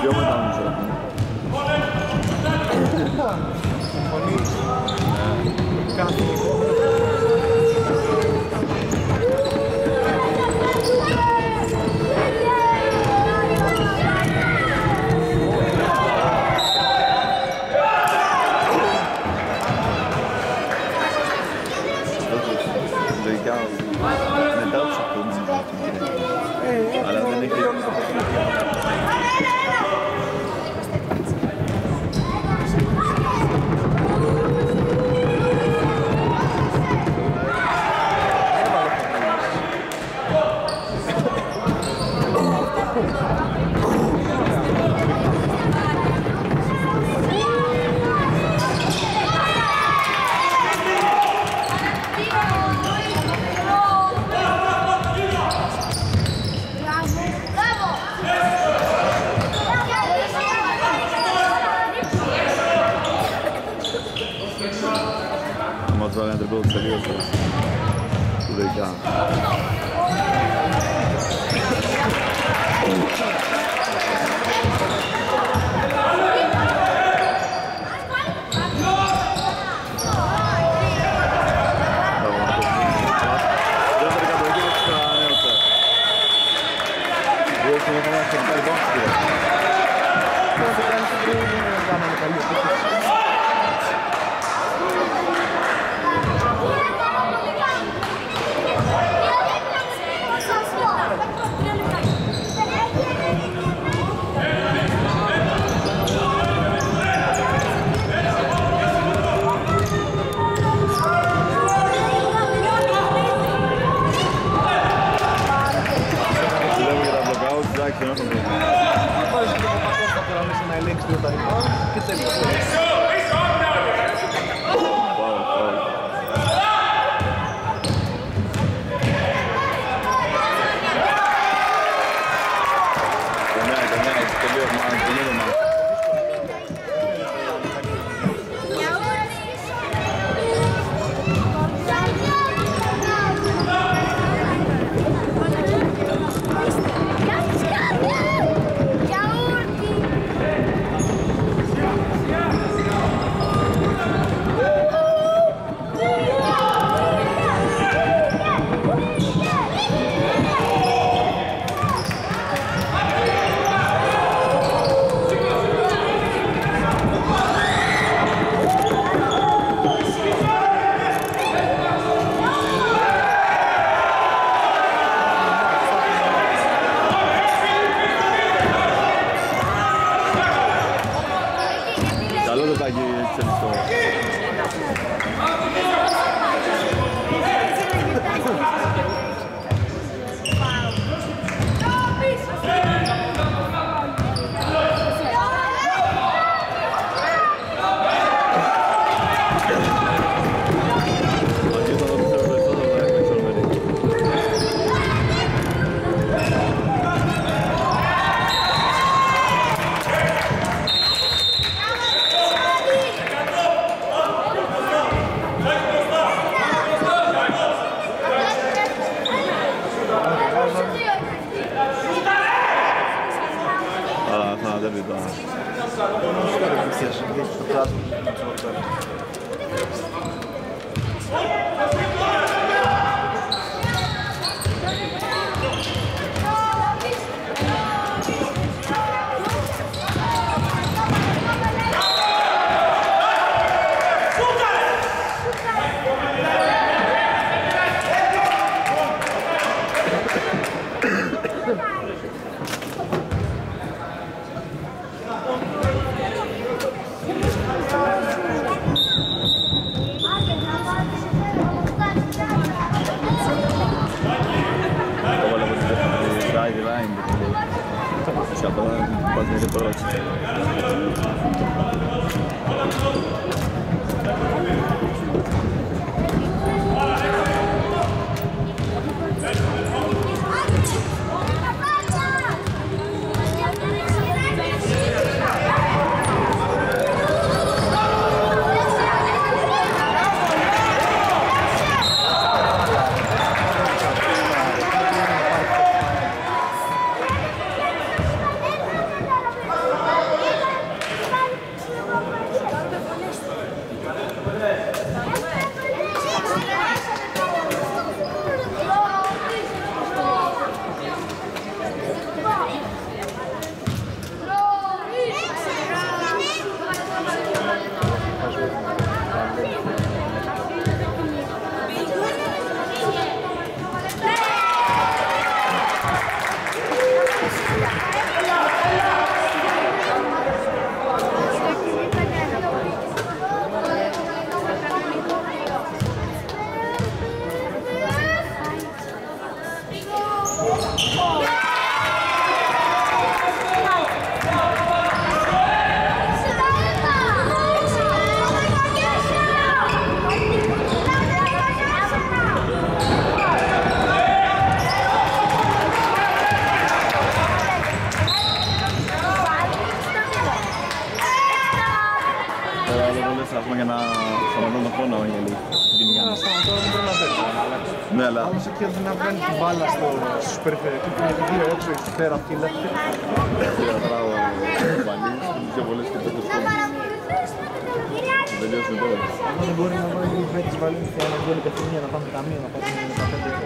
Πιο μετά νομίζω. Κάτι legal. Thank you. 状態です。çabalar, fazla reparat. Ναι, αλλά Άλλος εκεί αντί να βγάλει την μπάλα στο, στους περιφερειακούς που είναι δύο έξω εκεί πέρα αυτή η λεπτή. πήρα τώρα ο Βαλής, τους δύο πολλές και πέντε σκόρους. Θα τελειώσουμε τώρα. Αν δεν μπορεί να βάλει δύο παίκτες βάλει και ένα γκολ καθημερινά να πάμε ταμείο, να πάμε τα πέντε